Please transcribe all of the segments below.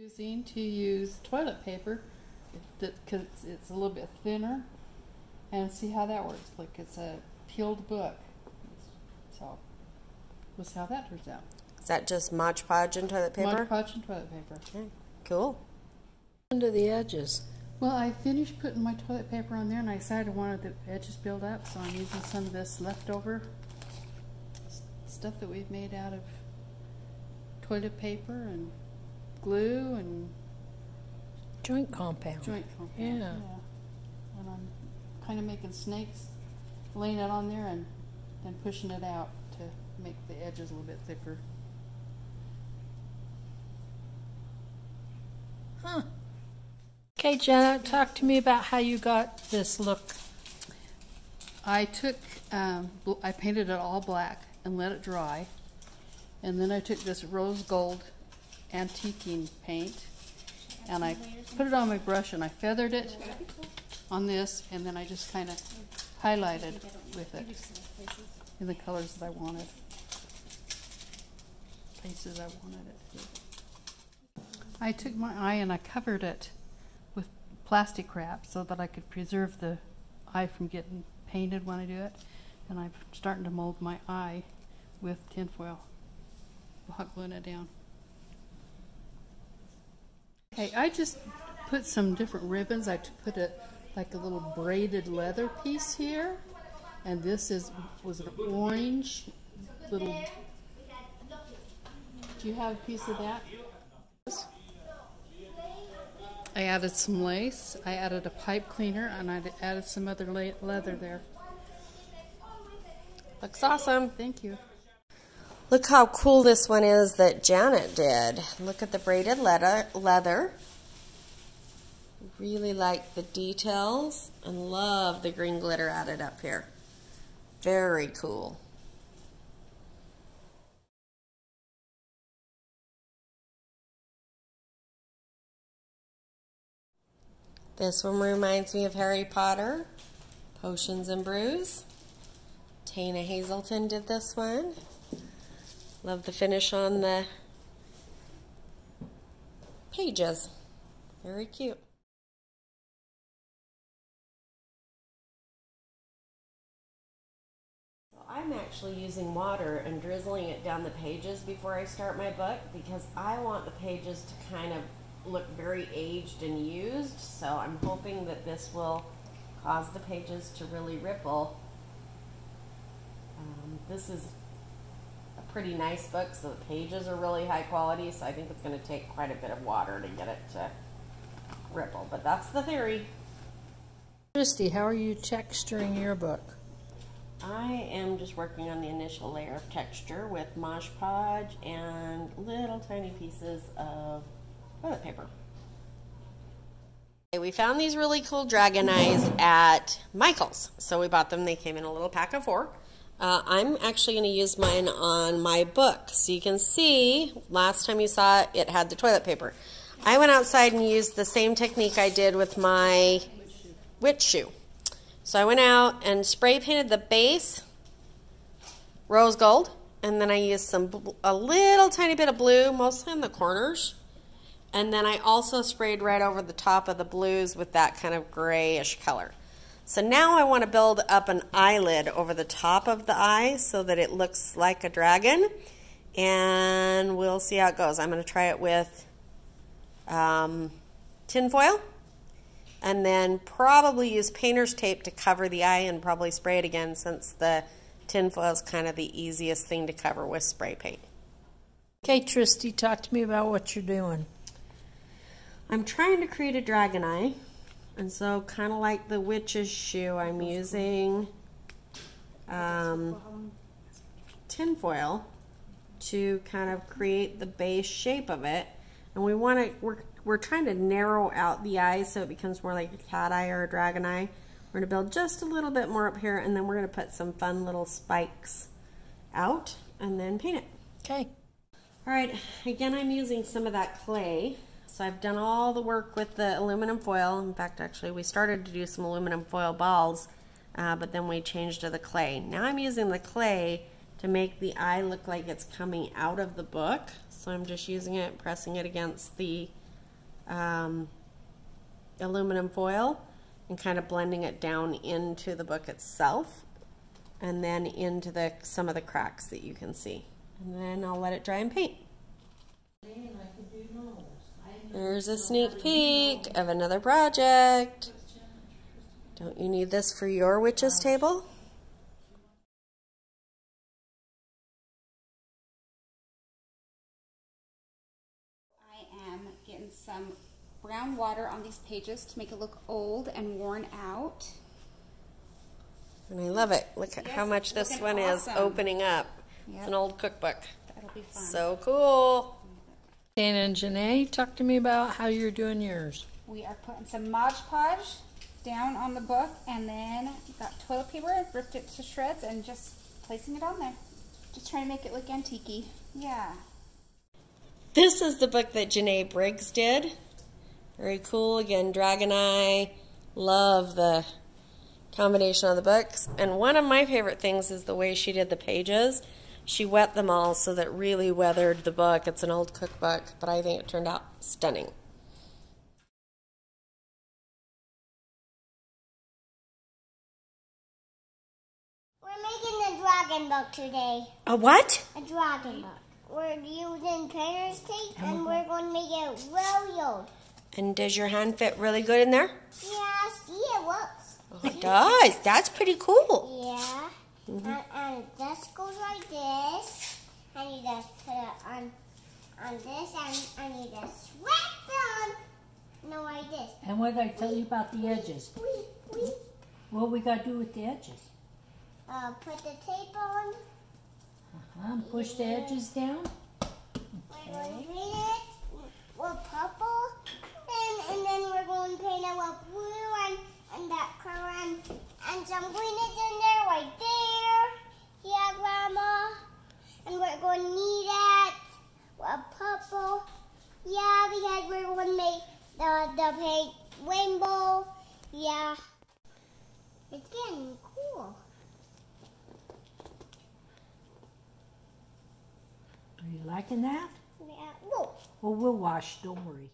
Using to use toilet paper because it's a little bit thinner and see how that works. Like it's a peeled book. So we'll see how that turns out. Is that just Mod Podge and toilet paper? Mod Podge and toilet paper. Okay, cool. Under the edges. Well, I finished putting my toilet paper on there and I decided I wanted the edges build up, so I'm using some of this leftover stuff that we've made out of toilet paper and glue and joint compound. Joint compound. Yeah. yeah. And I'm kind of making snakes, laying it on there and then pushing it out to make the edges a little bit thicker. Huh. Okay, Jenna, talk to me about how you got this look. I took, um, I painted it all black and let it dry. And then I took this rose gold antiquing paint and I put it on my brush and I feathered it on this and then I just kind of highlighted with it in the colors that I wanted. Places I wanted it I took my eye and I covered it with plastic wrap so that I could preserve the eye from getting painted when I do it. And I'm starting to mold my eye with tinfoil, hot gluing it down. Okay, I just put some different ribbons. I put a like a little braided leather piece here, and this is was an orange little. Do you have a piece of that? I added some lace. I added a pipe cleaner, and I added some other leather there. Looks awesome. Thank you. Look how cool this one is that Janet did. Look at the braided leather. Really like the details and love the green glitter added up here. Very cool. This one reminds me of Harry Potter, Potions and Brews. Tana Hazelton did this one. Love the finish on the pages. Very cute. I'm actually using water and drizzling it down the pages before I start my book because I want the pages to kind of look very aged and used. So I'm hoping that this will cause the pages to really ripple. Um, this is pretty nice book, so the pages are really high quality, so I think it's going to take quite a bit of water to get it to ripple, but that's the theory. Christy, how are you texturing your book? I am just working on the initial layer of texture with Mod Podge and little tiny pieces of toilet paper. Okay, we found these really cool dragon eyes at Michael's. So we bought them. They came in a little pack of four. Uh, I'm actually going to use mine on my book. So you can see, last time you saw it, it had the toilet paper. I went outside and used the same technique I did with my witch shoe. So I went out and spray painted the base rose gold, and then I used some a little tiny bit of blue, mostly on the corners. And then I also sprayed right over the top of the blues with that kind of grayish color. So now I want to build up an eyelid over the top of the eye so that it looks like a dragon. And we'll see how it goes. I'm going to try it with um, tinfoil and then probably use painter's tape to cover the eye and probably spray it again since the tinfoil is kind of the easiest thing to cover with spray paint. Okay, Tristy, talk to me about what you're doing. I'm trying to create a dragon eye. And so kind of like the witch's shoe, I'm using um, tinfoil to kind of create the base shape of it. And we want to, we're, we're trying to narrow out the eyes so it becomes more like a cat eye or a dragon eye. We're going to build just a little bit more up here and then we're going to put some fun little spikes out and then paint it. Okay. All right, again, I'm using some of that clay so I've done all the work with the aluminum foil. In fact, actually, we started to do some aluminum foil balls, uh, but then we changed to the clay. Now I'm using the clay to make the eye look like it's coming out of the book. So I'm just using it, pressing it against the um, aluminum foil and kind of blending it down into the book itself and then into the some of the cracks that you can see. And then I'll let it dry and paint. There's a sneak peek of another project. Don't you need this for your witch's table? I am getting some brown water on these pages to make it look old and worn out. And I love it. Look at how much this one is opening up. It's an old cookbook. That'll be fun. So cool. Dan and Janae, talk to me about how you're doing yours. we are putting some Mod Podge down on the book and then got toilet paper, ripped it to shreds, and just placing it on there. Just trying to make it look antique Yeah. This is the book that Janae Briggs did. Very cool. Again, Dragon Eye. Love the combination of the books. And one of my favorite things is the way she did the pages. She wet them all so that really weathered the book. It's an old cookbook, but I think it turned out stunning. We're making a dragon book today. A what? A dragon book. We're using painter's tape and oh. we're going to make it really old. And does your hand fit really good in there? Yeah, see it works. Oh, it does. That's pretty cool. Yeah. And, and this goes like this. And you just put it on on this and, and you just it on. No, like this. And what did I tell you about the edges? Wee, wee. What we got to do with the edges? Uh, put the tape on. Huh? Push the edges down? We're going to paint it with purple. And, and then we're going to paint it with blue and, and that color. And, and some green is in there right there. Yeah, Grandma. And we're going to need it with purple. Yeah, because we're going to make the, the paint rainbow. Yeah. It's getting cool. Are you liking that? Yeah. Whoa. Well, we'll wash, don't worry.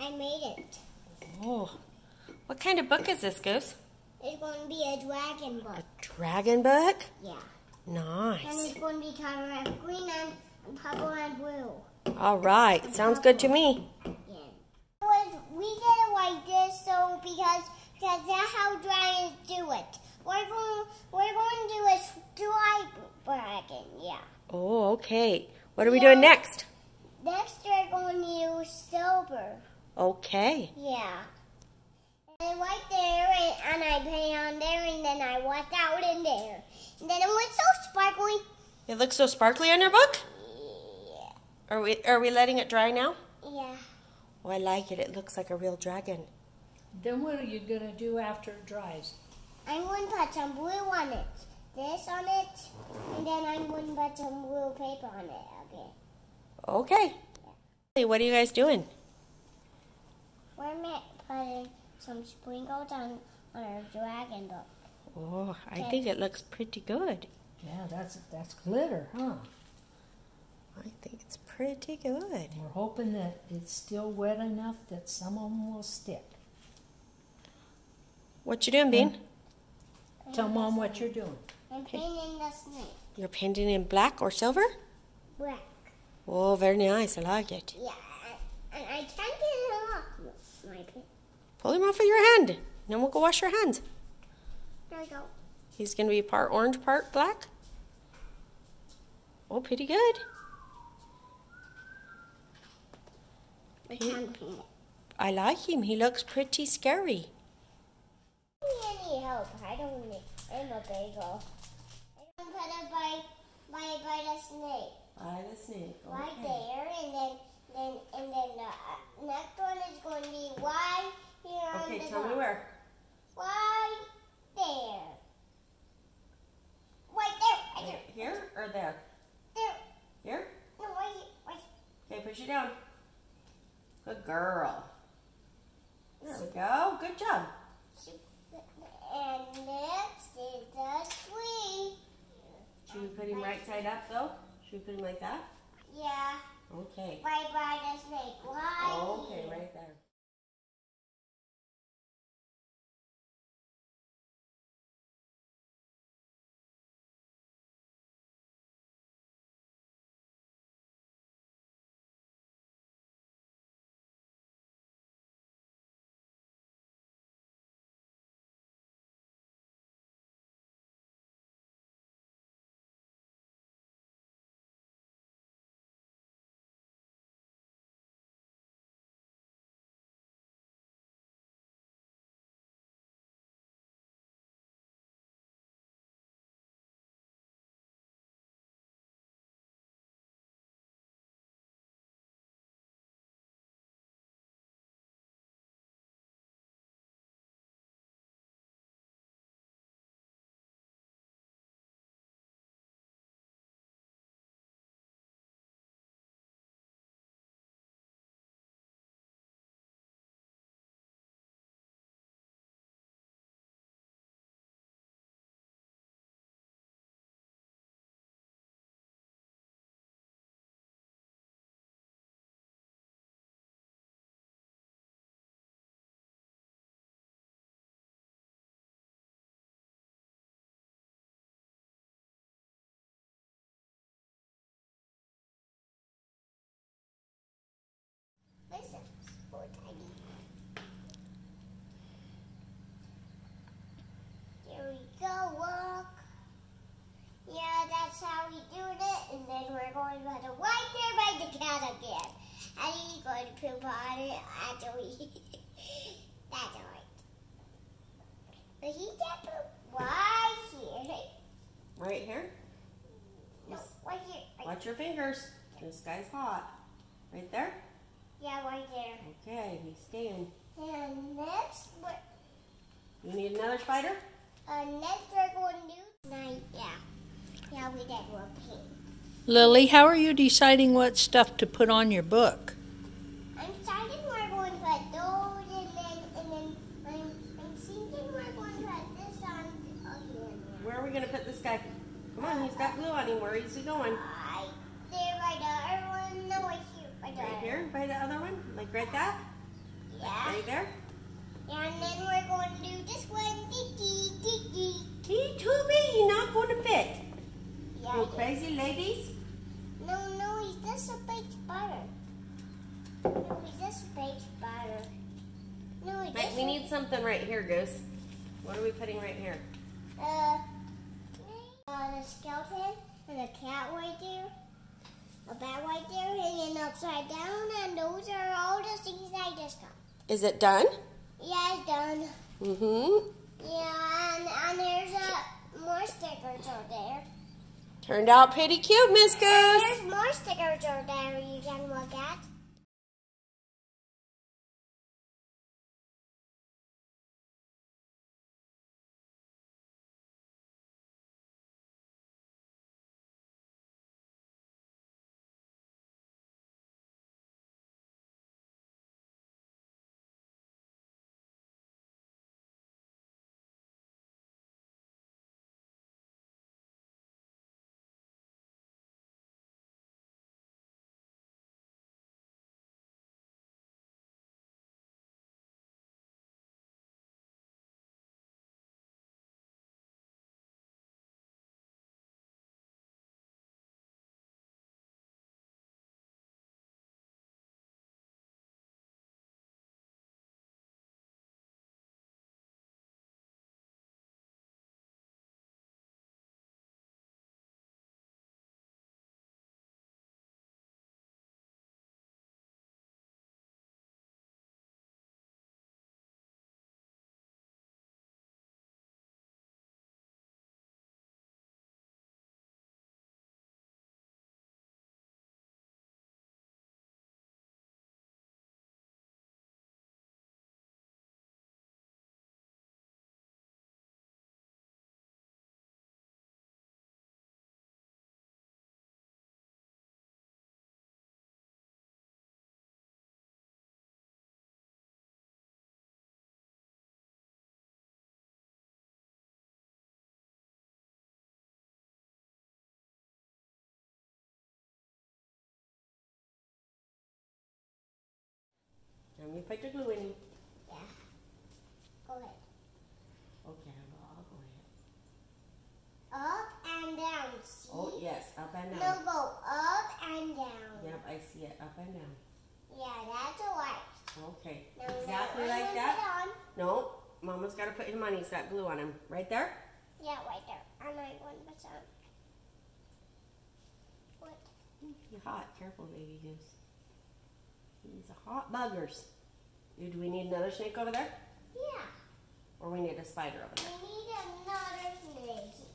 I made it. Oh. What kind of book is this, Goose? It's going to be a dragon book. A dragon book? Yeah. Nice. And it's going to be covered with green and, and purple and blue. All right. Sounds good to me. Yeah. We did it like this so because because that's how dragons do it. We're going we're going to do a stripe dragon. Yeah. Oh, okay. What are we doing next? Next we're going to use silver. Okay. Yeah. And right there, and, and I paint on there, and then I washed out in there. And then it was so sparkly. It looks so sparkly on your book. Yeah. Are we are we letting it dry now? Yeah. Oh, I like it. It looks like a real dragon. Then what are you going to do after it dries? I'm going to put some blue on it. This on it, and then I'm going to put some blue paper on it. Okay. Okay. Hey, what are you guys doing? We're ma- putting some sprinkles on, on our dragon book. Oh, I think it looks pretty good. Yeah, that's that's glitter, huh? I think it's pretty good. We're hoping that it's still wet enough that some of them will stick. What you doing, Bean? Tell mom what you're doing. I'm painting the snake You're painting in black or silver? black. Oh, very nice. I like it. Yeah, and, and I can't get it off. My paint. Pull him off of your hand. Then we'll go wash your hands. There we go. He's going to be part orange, part black. Oh, pretty good. I can't. I like him. He looks pretty scary. need any help. I don't need. I'm a bagel. I don't put it by by by the snake By the snake. right there, and then then and then the uh, next one is going to be on Okay, tell me where. Right there. Right there. Right there. Here or there? There. Here? No, right here. Right. Okay, push it down. Good girl. There we go. Good job. And next is the sweet. Should we put him right side up though? Should we put him like that? Yeah, Okay. right by the snake. Right Okay, right there. Again. And he's going to poop on it after we. that's alright. But he can't poop right here. Right here. No, right here. Right. Watch your fingers. This guy's hot. Right there. Yeah, right there. Okay, he's staying. And next, we're, You need another spider? uh, next we're going to do night. Yeah. Yeah, we did one pink. Lily, how are you deciding what stuff to put on your book? I'm starting we're going to put those and then and then I'm I'm thinking we're going to put this on again. Where are we gonna put this guy? Come on, he's got glue on him. Where is he going? Right there by the other one. No, right here. By the Right other here by the other one? Like right that? Yeah. Right there? And then we're going to do this one. Tiki, tiki. He too big, not gonna fit. Yeah. You it is. crazy ladies? No, no, he's just a big. No, he's just a big spider. No, he Mike, just we need something right here, Goose. What are we putting right here? Uh, uh, the skeleton and a cat right there, a bat right there hanging upside down, and those are all the things I just got. Is it done? Yeah, it's done. Mm-hmm. Yeah, and, and there's uh, more stickers out there. Turned out pretty cute, Miss Goose. There's more stickers out there you can look at. Let me put your glue in. Yeah. Go ahead. Okay, I'll, I'll go ahead. Up and down. See? Oh, yes, up and down. No, go up and down. Yep, I see it, up and down. Yeah, that's alright. Okay, Now, exactly now, like that. gonna put it on. No, Mama's got to put him on. He's got glue on him. Right there? Yeah, right there. I'm to put some. What? He's hot. Careful, baby goose. He's a hot buggers. Do we need another snake over there? Yeah. Or we need a spider over there? We need another snake